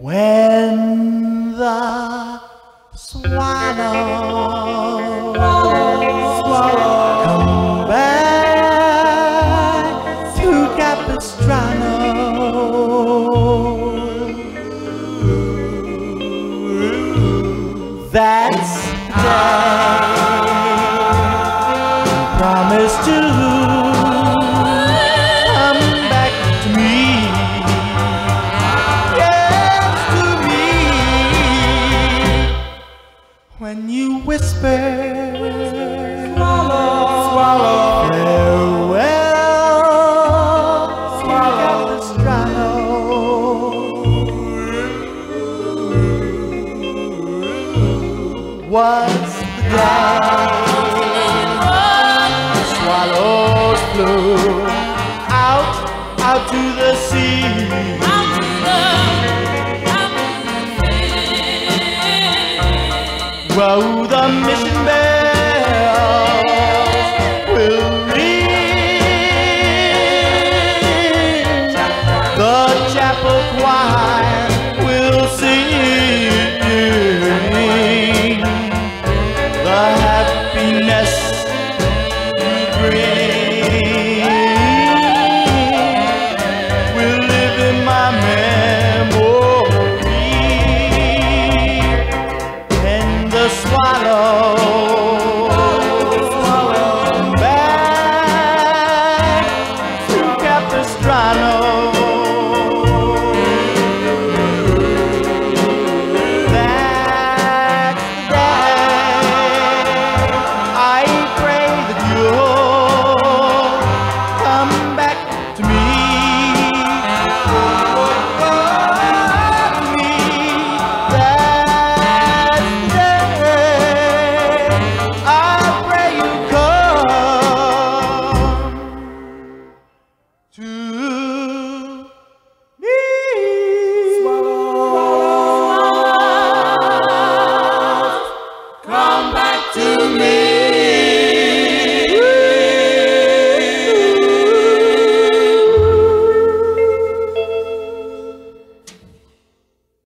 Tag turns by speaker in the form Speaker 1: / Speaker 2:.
Speaker 1: When the swallow, come back to Capistrano, that's day promise to whisper, swallow, swallow, farewell, Capistrano. Was the day swallows flew out, out to the Well, the mission bells. Will swallow.